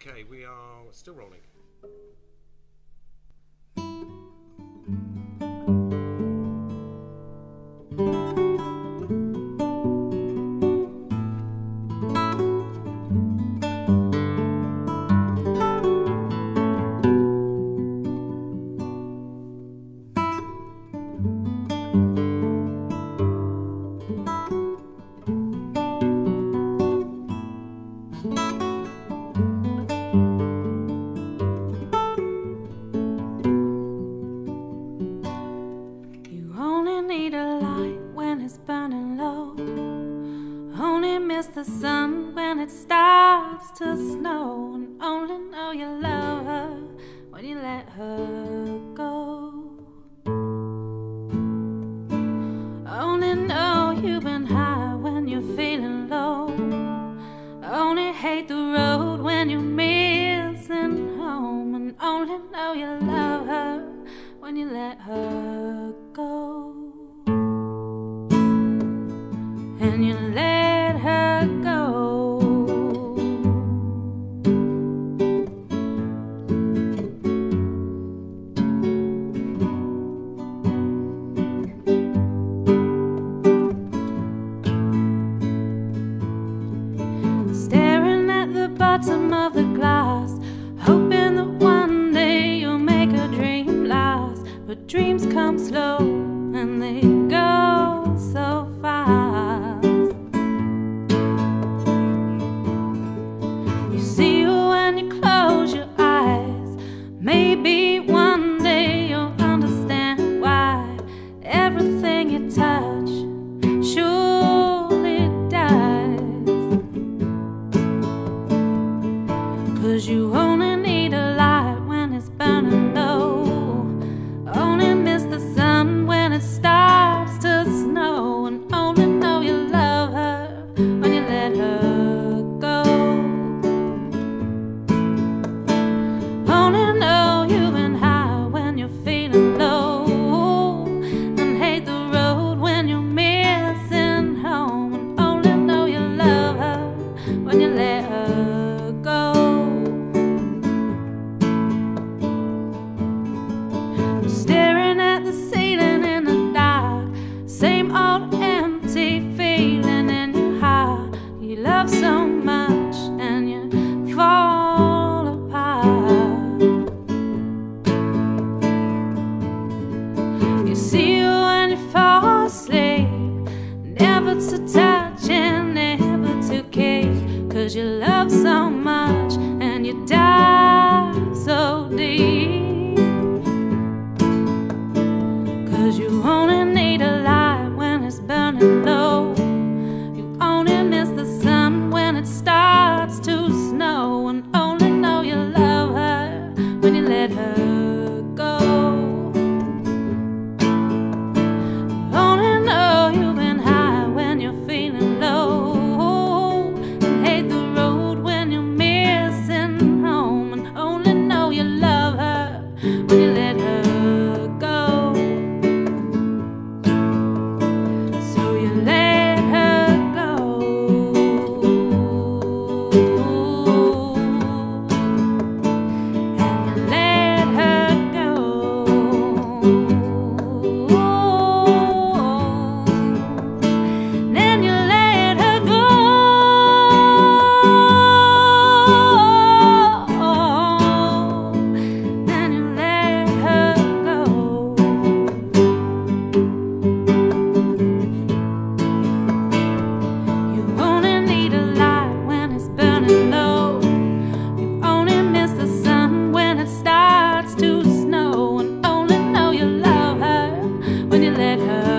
Okay, we are still rolling. When it's burning low. Only miss the sun when it starts to snow. And only know you love her when you let her go. Only know you've been high when you're feeling low. Only hate the road when you're missing home. And only know you love her when you let her go. And you let her go. Staring at the bottom of the glass, hoping that one day you'll make a dream last. But dreams come slow and they Cause you only need a light when it's burning when you let her.